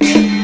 you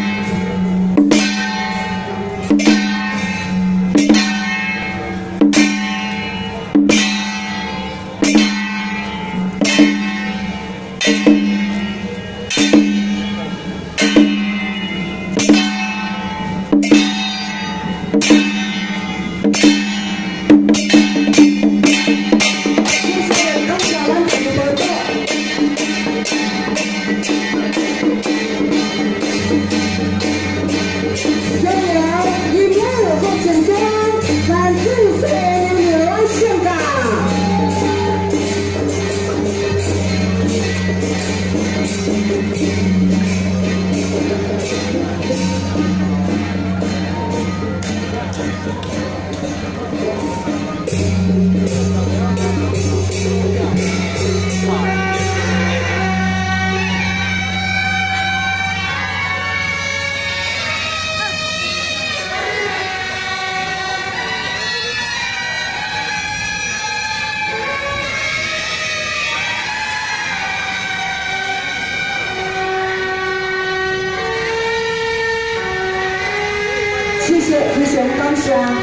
谢谢，谢谢，感谢。